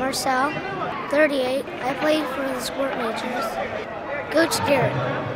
Marcel, 38. I played for the Sport Majors. Coach Garrett.